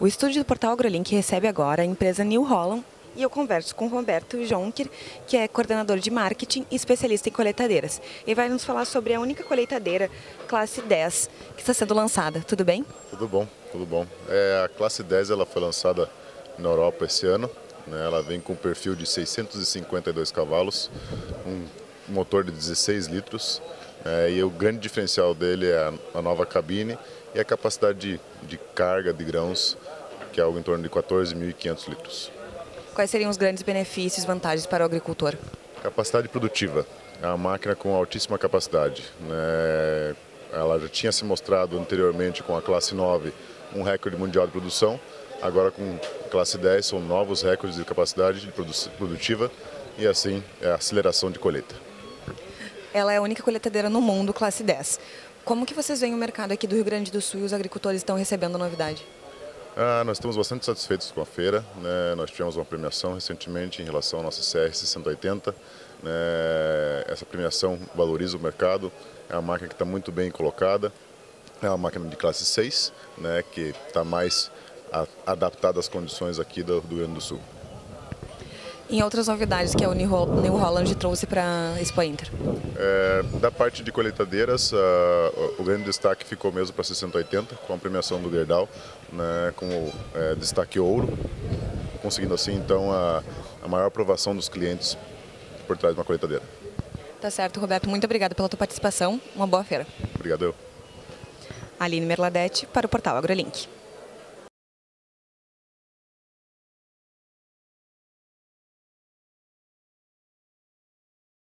O estúdio do Portal AgroLink recebe agora a empresa New Holland e eu converso com Roberto Jonker, que é coordenador de marketing e especialista em colheitadeiras. Ele vai nos falar sobre a única colheitadeira classe 10 que está sendo lançada. Tudo bem? Tudo bom, tudo bom. É, a classe 10 ela foi lançada na Europa esse ano. Né, ela vem com um perfil de 652 cavalos, um motor de 16 litros. É, e o grande diferencial dele é a, a nova cabine e a capacidade de, de carga de grãos, que é algo em torno de 14.500 litros. Quais seriam os grandes benefícios e vantagens para o agricultor? Capacidade produtiva. É uma máquina com altíssima capacidade. Né? Ela já tinha se mostrado anteriormente com a classe 9 um recorde mundial de produção. Agora com a classe 10 são novos recordes de capacidade produtiva e assim é a aceleração de colheita. Ela é a única colheitadeira no mundo classe 10. Como que vocês veem o mercado aqui do Rio Grande do Sul e os agricultores estão recebendo a novidade? Ah, nós estamos bastante satisfeitos com a feira. Né? Nós tivemos uma premiação recentemente em relação à nossa CR 680. Né? Essa premiação valoriza o mercado, é uma máquina que está muito bem colocada, é uma máquina de classe 6, né? que está mais adaptada às condições aqui do, Rio Grande do Sul em outras novidades que a New Holland trouxe para a Expo Inter? É, da parte de colheitadeiras, uh, o grande destaque ficou mesmo para 6080, com a premiação do Gerdau, né, com o é, destaque ouro, conseguindo assim então a, a maior aprovação dos clientes por trás de uma colheitadeira. Tá certo, Roberto. Muito obrigada pela tua participação. Uma boa feira. Obrigado eu. Aline Merladete para o portal AgroLink.